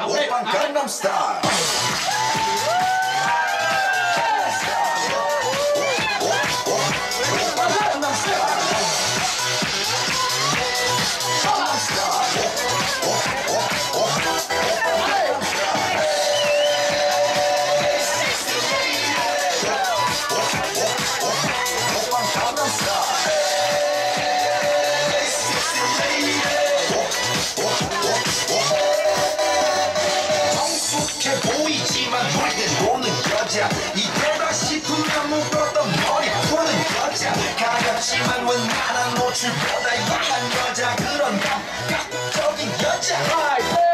Open Gangnam Style. 주변에 한 여자 그런 감각적인 여자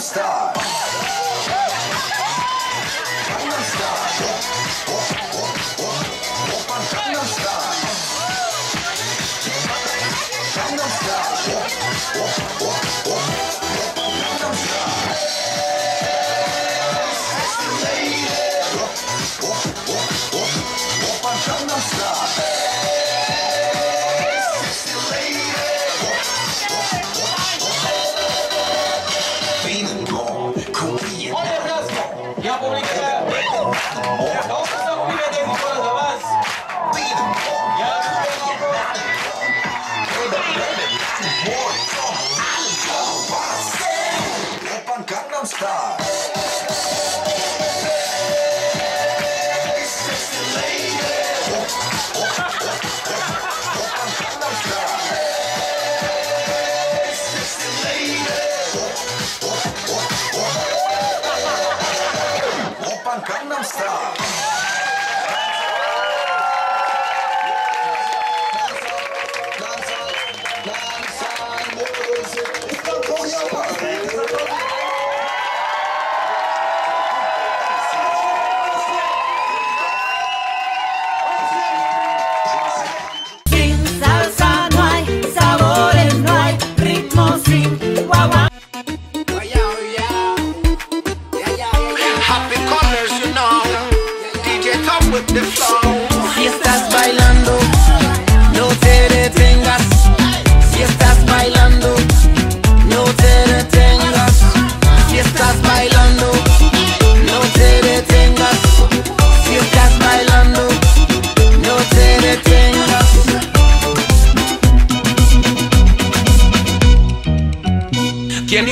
Star. E a polícia...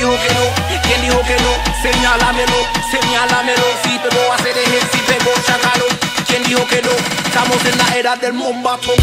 dijo que no? ¿Quién dijo que no? Señálamelo, señálamelo, si pegó a ser si chacalo. ¿Quién dijo que no? Estamos en la era del mombato.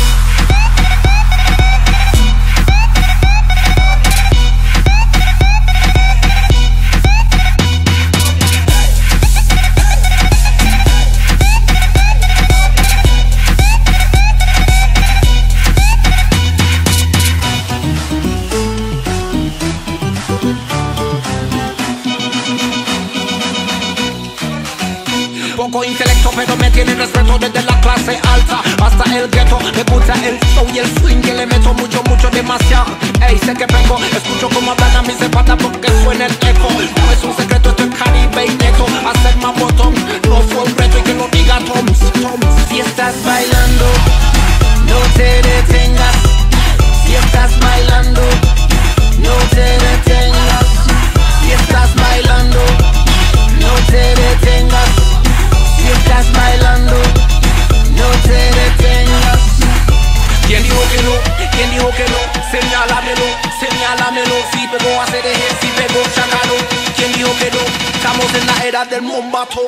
poco intelecto, pero me tienen respeto desde la clase alta hasta el gueto. Me gusta el soul y el swing que le meto mucho, mucho, demasiado. Ey, sé que vengo, escucho como hablan a mis espaldas porque suena el eco. No es un secreto. del mombato